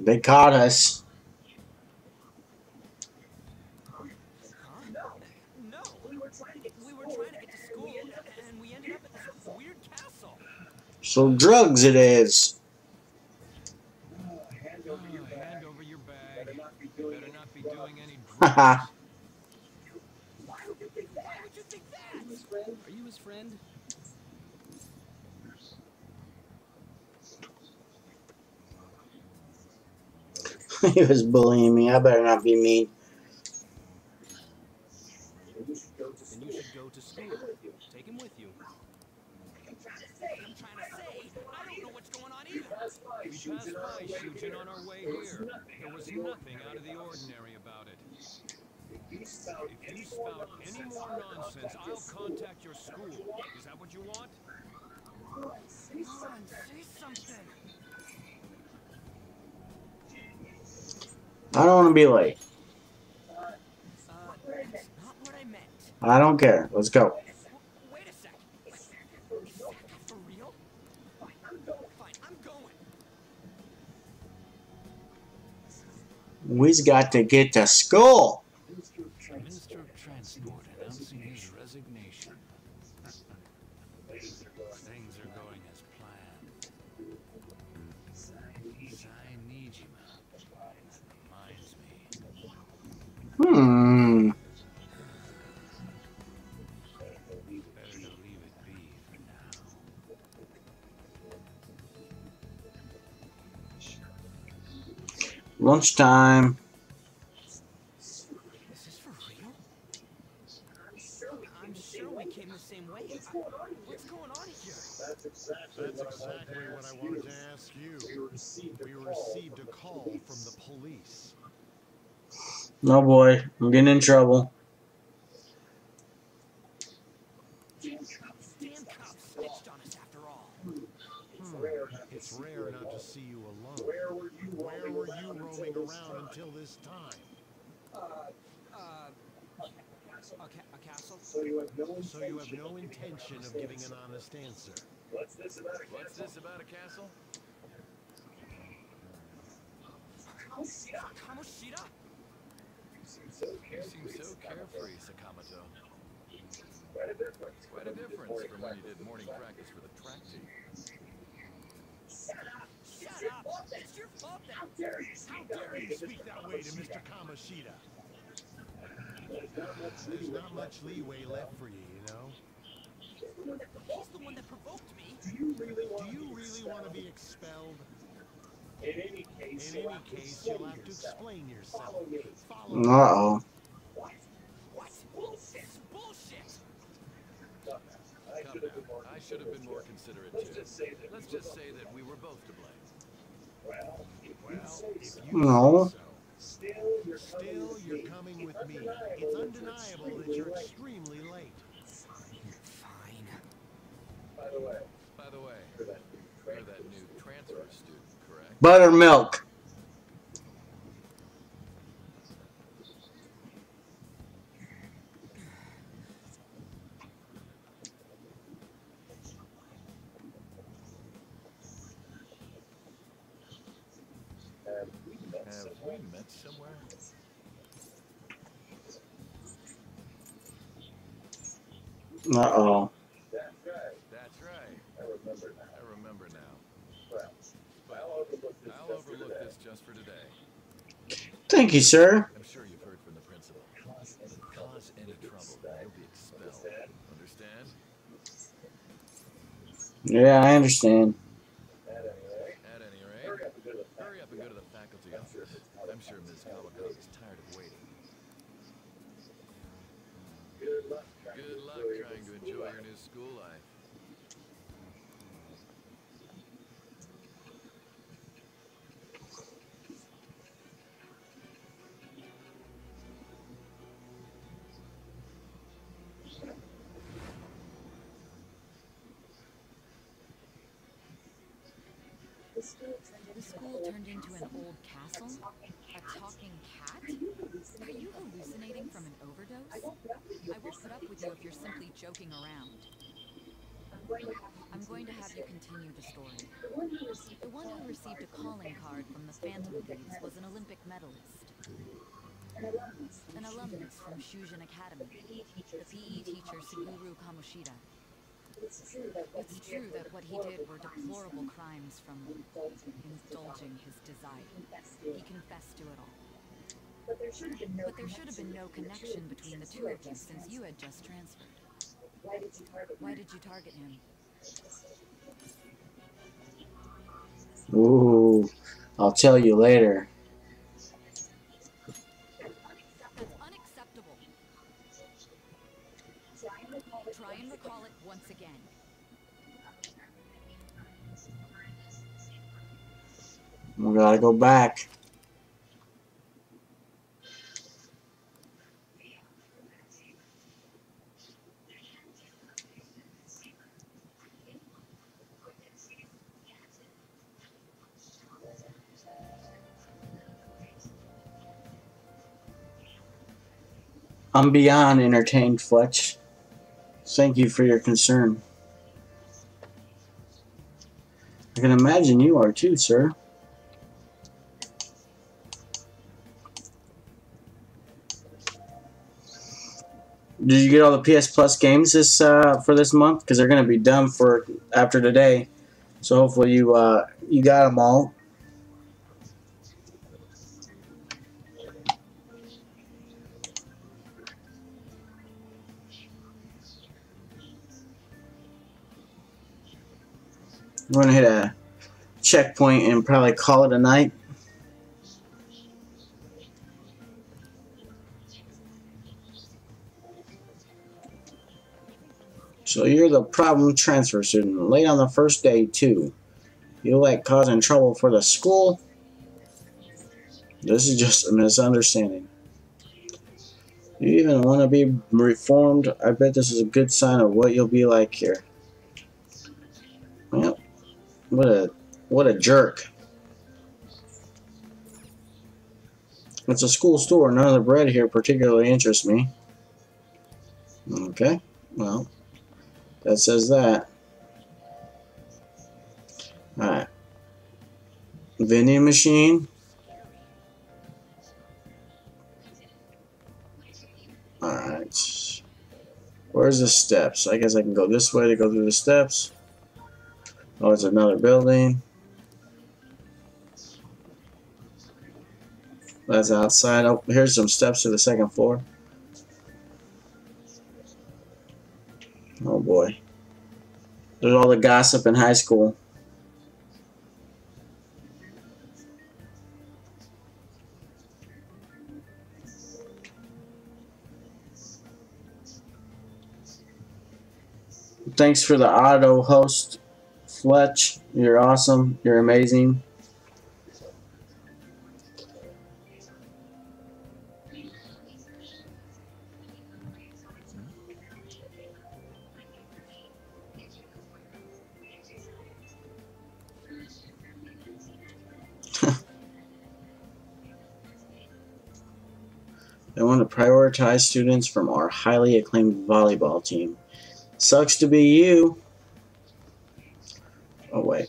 They caught us. Huh? No, No. we were I our by way Shujin here. on our way There was here. nothing There out was of the nothing out of the ordinary about it. If you any more nonsense, I'll contact your school. Is that what you want? Say something. I don't want to be late. I don't care. Let's go. We've got to get to school. Here? That's exactly That's what I wanted exactly to what ask I wanted you. to ask you. We received a call from the police. from the police. No boy. I'm getting in trouble. Damn cops. Damn cops snitched on us after all. It's Hmm. rare not to It's see rare you not to alone. see you alone. Where were you Where roaming were around you until roaming this around until this time? Uh, Uh, a, ca- a castle? So you have no So you have intention no of giving intention an of giving an honest honest answer. answer. What's this about a What's castle? this about a castle? Shit. Kamoshida? You seem so You carefree, seem so Sakamoto. carefree, Sakamoto. Quite a difference. Quite a difference from when you did morning practice for the track team. Shut up. Shut up! It's your fault How dare you How speak that dare way you speak that way to Mr. Kamoshida? There's not much leeway not much leeway left for you, you know? He's the one that provoked me. one that provoked me. Do you really Do want to be really want to expelled? be expelled? In any case, In you'll any have to case, explain you'll have to yourself. explain yourself. Follow me. Uh oh. What? What? Bullshit. Bullshit! Come now. I should have been more I should have been more considerate. considerate Let's too. just say that Let's just say that we were both to blame. No. Still, you're coming Still, with you're me. coming It's with me. undeniable It's that undeniable that you're extremely late. Fine. By the way, By the way, for you're that new transfer student, correct? Buttermilk. have we met Have somewhere? we met somewhere? Uh oh. That's right. That's right. I remember now. I remember now. I'll overlook this just for today. Thank you, sir. I'm sure you've heard from the principal. Cause any trouble, you'll be expelled. Understand? Yeah, I understand. The school turned into an old castle? A talking cat? Are you hallucinating from an overdose? I won't put up with you if you're simply joking around. I'm going to have you continue the story. The one who received a calling card from the Phantom Thieves was an Olympic medalist. An alumnus from Shujin Academy. The PE teacher Suguru Kamoshida. It's true that what he did were deplorable crimes from indulging his desire. He confessed to it all. But there should have been no connection between the two of you since you had just transferred. Why did you target him? Ooh, I'll tell you later. We gotta go back. I'm beyond entertained, Fletch. Thank you for your concern. I can imagine you are too, sir. Did you get all the PS Plus games this uh, for this month? Because they're gonna be done for after today. So hopefully you uh, you got them all. We're gonna hit a checkpoint and probably call it a night. So you're the problem transfer student, late on the first day too. You like causing trouble for the school? This is just a misunderstanding. You even want to be reformed? I bet this is a good sign of what you'll be like here. Well, what a what a jerk. It's a school store. None of the bread here particularly interests me. Okay, well, that says that. Alright. Vending machine. Alright. Where's the steps? I guess I can go this way to go through the steps. Oh, it's another building. That's outside. Oh, here's some steps to the second floor. All the gossip in high school. Thanks for the auto host, Fletch. You're awesome. You're amazing. Prioritize students from our highly acclaimed volleyball team. Sucks to be you. Oh, wait.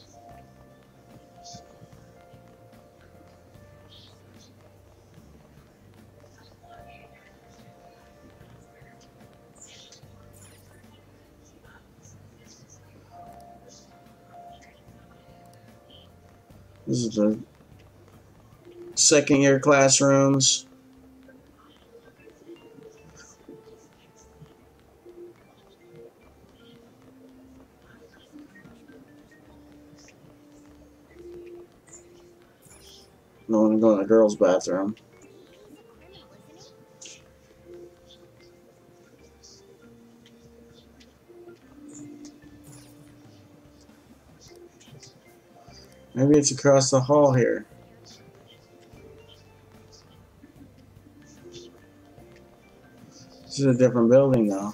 This is the second year classrooms. Bathroom. Maybe it's across the hall here. This is a different building now.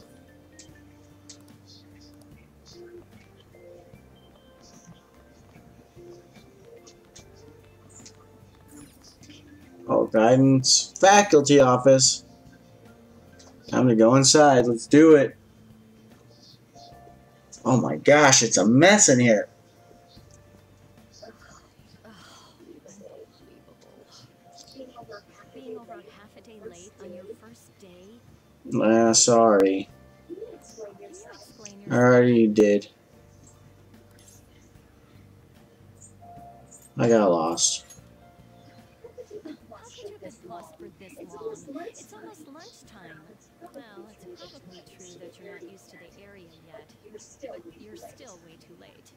Guidance faculty office. Time to go inside. Let's do it. Oh my gosh, it's a mess in here. Ah, sorry. Your Alrighty, you did. I got lost. This long? It's almost lunchtime. Well, it's probably true that you're not used to the area yet, but you're still way too late.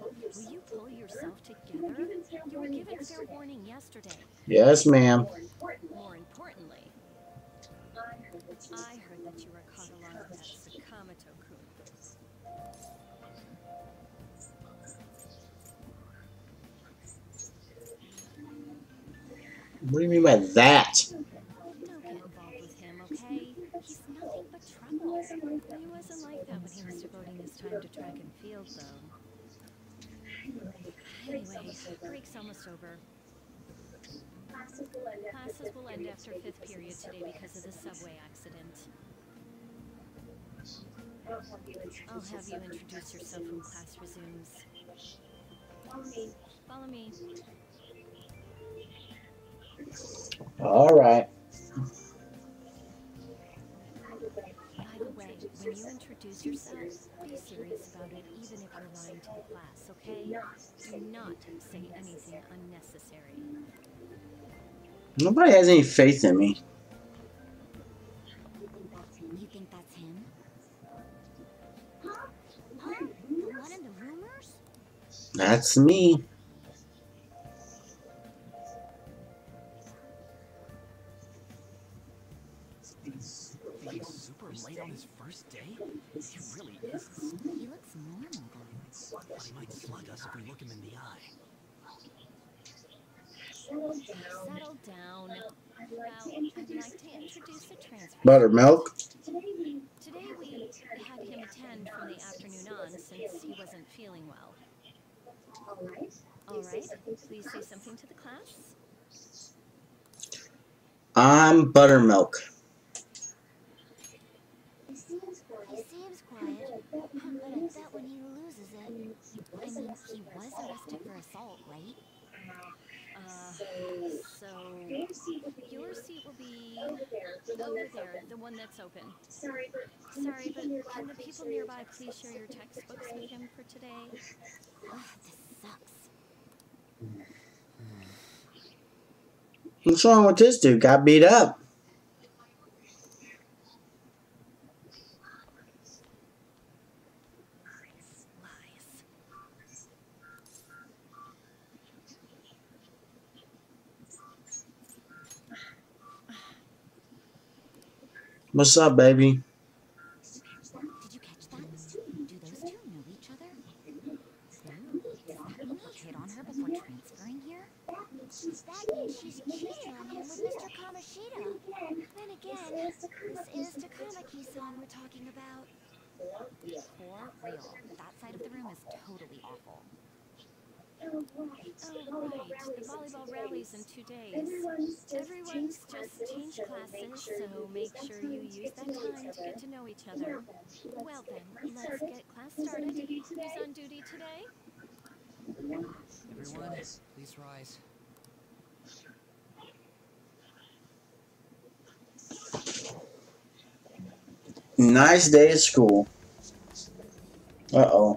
Will you pull yourself together? You were given fair warning yesterday. Yes, ma'am. More importantly, I heard that you were caught along with that Sakamoto-kun. Time do. Anyway, break's almost over. Classes will end after fifth period today because of the subway accident. I'll have you introduce yourself when class resumes. Follow me. Alright. By the way, when you introduce yourself, be serious about it, even if you're lying to the class, okay? Do not say anything unnecessary. Nobody has any faith in me. You think that's him? Huh? Huh? One in the rumors? That's me. Buttermilk. Today we had him attend from the afternoon on since he wasn't feeling well. All right. Please say something to the class. I'm Buttermilk. He seems quiet, but I bet when he loses it. I mean, he was arrested for assault, right? Uh, so your seat will be over there, the one that's open. Sorry, but can the people nearby please share your textbooks with him for today? Ugh, this sucks. What's wrong with this dude? Got beat up. What's up, baby? Did you catch that? Do those two know each other? Ooh, does that mean he hit on her before transferring here? That means she's cheating on him with Mr. Kamoshida. Then again, this is Takamaki-san we're talking about. For real, that side of the room is totally awful. Oh, right. The volleyball rally's in two days. Everyone's just changed classes, so make sure you use that time to get to know each other. Well then, let's get class started. Who's on duty today? Everyone, please rise. Nice day at school. Uh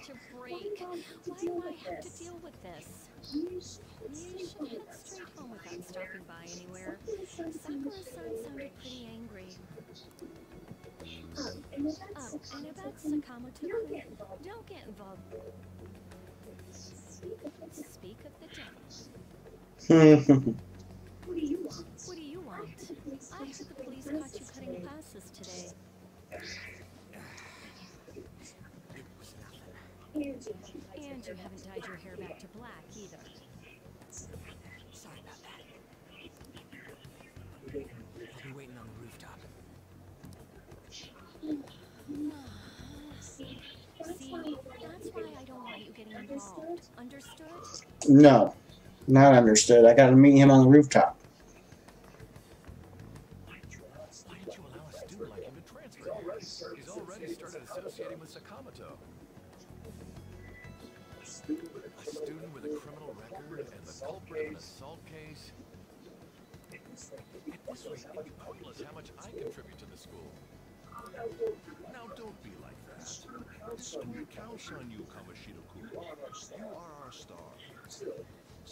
even catch a break. Why do I have to deal with this? You should head straight home without stopping by anywhere. Sakura-san sounded pretty angry. Um, and if Oh, about Sakamoto, don't don't get involved. Speak of the devil. this rate, it'd be pointless how much I contribute to the school. Now don't be like that. The school counts on you, You are our star. Still,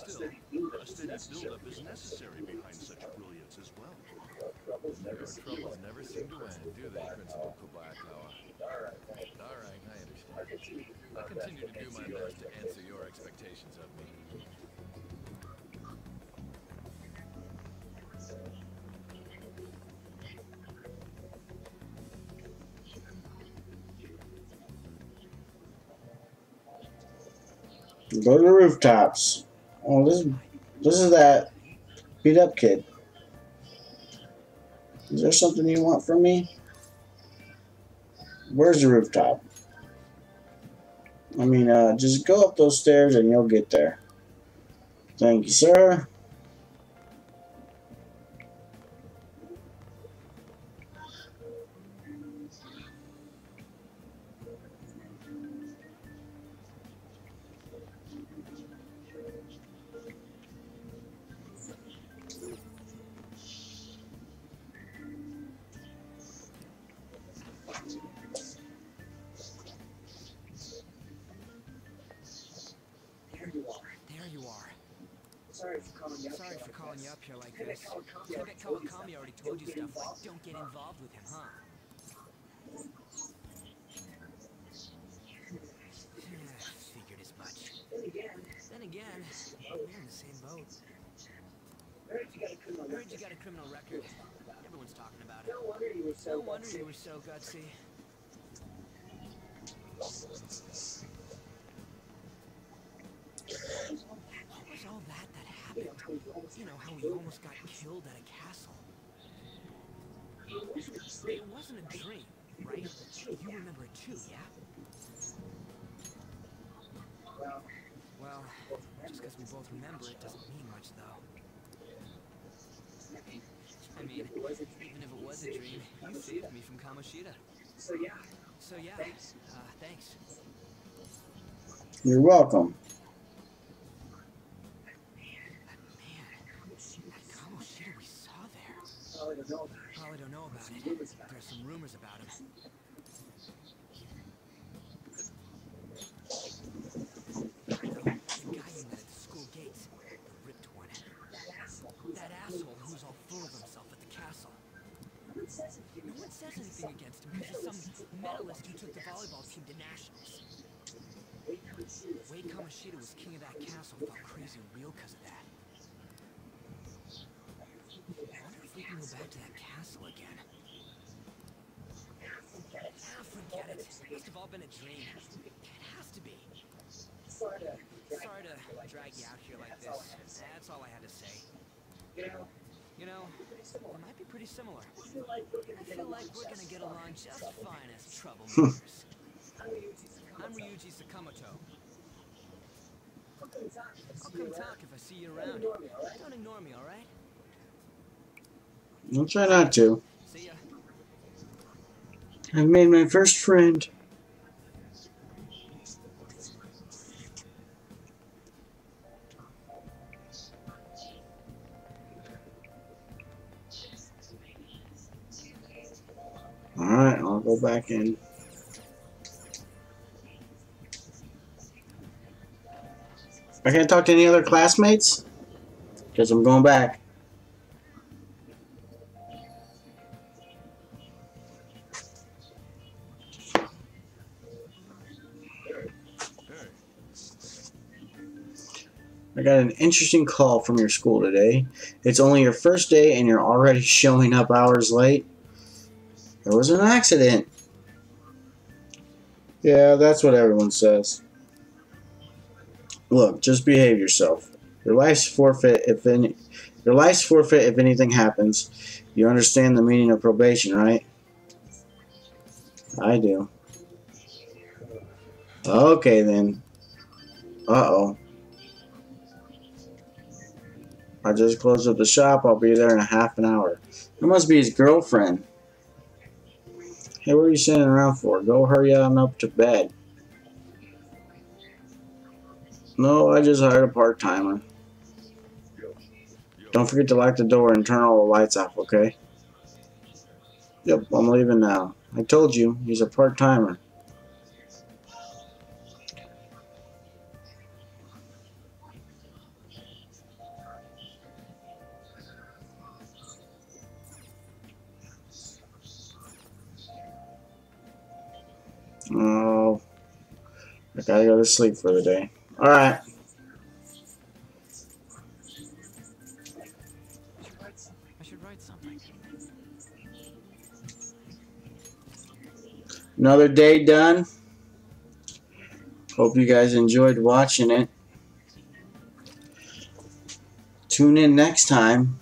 a steady build-up is necessary behind such brilliance as well. Your troubles never seem to end, do they, Principal Kobayakawa? All right, I understand. I'll continue to do my best to answer your expectations of me. Go to the rooftops. Oh, this this is that beat up kid. Is there something you want from me? Where's the rooftop? I mean, uh, just go up those stairs and you'll get there. Thank you, sir. Sorry for calling you up. Sorry for calling you up here like this. Bet Kawakami already told you stuff like, don't get involved with him, huh? Figured as much. Then again, Then again, we're in the same boat. heard you got a criminal I heard you record. got a criminal record. Everyone's talking about it. No wonder you were so gutsy. He almost got killed at a castle. It wasn't a dream, right? You remember it too, yeah? Well, just because we both remember it doesn't mean much, though. I mean, even if it was a dream, you saved me from Kamoshida. So yeah, So yeah, uh, thanks. You're welcome. That man, that Kamoshida we saw there. probably don't know about it. Probably don't know about Some it. rumors about There's some rumors about him. The guy you met at the school gates, the ripped one. That asshole. That asshole who's all full of himself at the castle. No one says anything. No one says anything against him because he's some medalist who took the volleyball team to nationals. Wait till you see this. Wade Kamoshida was king of that castle and felt crazy and real because of that. I wonder if we can go back to that castle again. Forget it. Ah, forget it. It must have all been a dream. It has to be. Sorry to Sorry to drag you out here like this. That's all I had to say. You know, You know, it might be pretty similar. I feel like we're gonna get along like we're gonna just fine. as troublemakers. I'm Ryuji Sakamoto. I'll come talk if I see you around. I Don't ignore me, alright? Don't ignore me, alright? I'll try not to. I've made my first friend. Alright, I'll go back in. I can't talk to any other classmates? Because I'm going back. I got an interesting call from your school today. It's only your first day and you're already showing up hours late. There was an accident. Yeah, that's what everyone says. Look, just behave yourself. Your life's forfeit if any. Your life's forfeit if anything happens. You understand the meaning of probation, right? I do. Okay then. Uh oh. I just closed up the shop. I'll be there in a half an hour. It must be his girlfriend. Hey, what are you standing around for? Go hurry on up to bed. No, I just hired a part timer. Don't forget to lock the door and turn all the lights off, okay? Yep, I'm leaving now. I told you, he's a part gotta go to sleep for the day. Alright. Another day done. Hope you guys enjoyed watching it. Tune in next time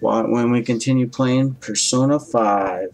when we continue playing Persona 5.